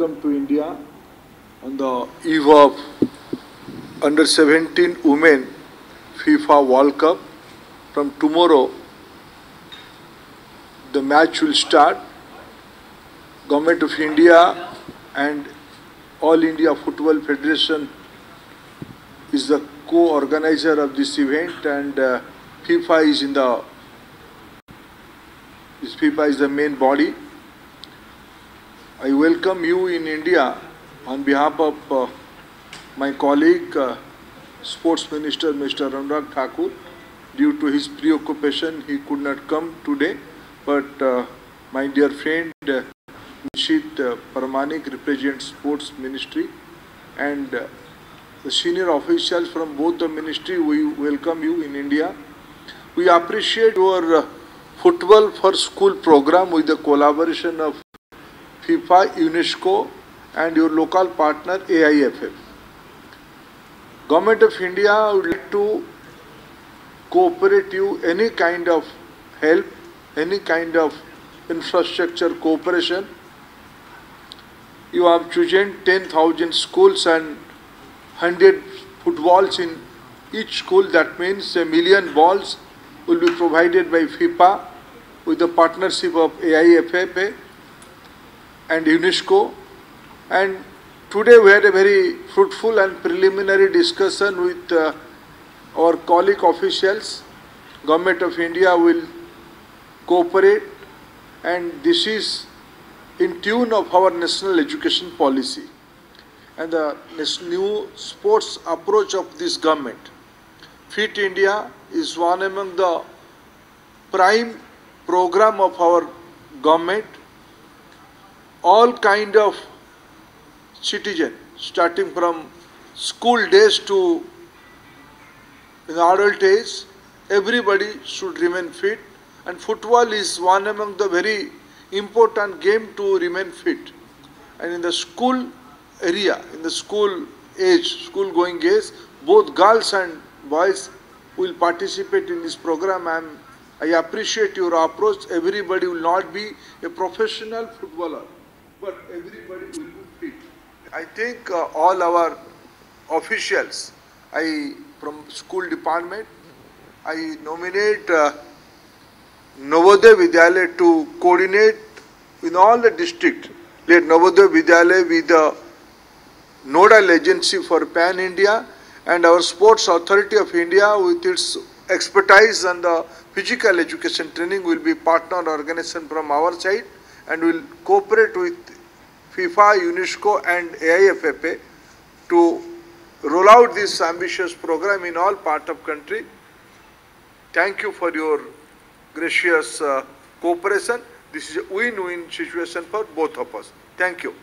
Welcome to India on the eve of under 17 women FIFA World Cup. From tomorrow, the match will start. Government of India and All India Football Federation is the co-organizer of this event and uh, FIFA is in the FIFA is the main body. I welcome you in India on behalf of uh, my colleague, uh, Sports Minister Mr. Anurag Thakur. Due to his preoccupation, he could not come today. But uh, my dear friend uh, Nishit uh, Parmanik represents Sports Ministry and uh, the senior officials from both the ministry, we welcome you in India. We appreciate your uh, Football for School program with the collaboration of FIFA, UNESCO and your local partner AIFF. Government of India would like to cooperate you any kind of help, any kind of infrastructure cooperation. You have chosen 10,000 schools and 100 footballs in each school. That means a million balls will be provided by FIFA with the partnership of AIFF and UNESCO. And today we had a very fruitful and preliminary discussion with uh, our colleague officials. Government of India will cooperate and this is in tune of our national education policy and the new sports approach of this government. Fit India is one among the prime program of our government. All kind of citizen, starting from school days to in adult age, everybody should remain fit. And football is one among the very important game to remain fit. And in the school area, in the school age, school going age, both girls and boys will participate in this program. And I appreciate your approach. Everybody will not be a professional footballer, but everybody will be fit. I think uh, all our officials, I from school department, I nominate uh, Navodaya Vidyalaya to coordinate in all the district. Let Navodaya Vidyalaya be the nodal agency for Pan India and our Sports Authority of India with its expertise and the physical education training will be partner organization from our side and will cooperate with FIFA, UNESCO and AIFFA to roll out this ambitious program in all part of country. Thank you for your gracious uh, cooperation. This is a win-win situation for both of us. Thank you.